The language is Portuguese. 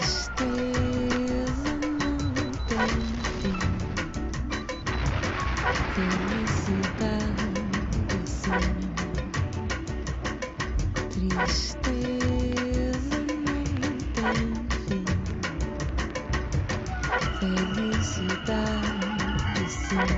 Tristeza não tem fim. Felicidade sim. Tristeza não tem fim. Felicidade sim.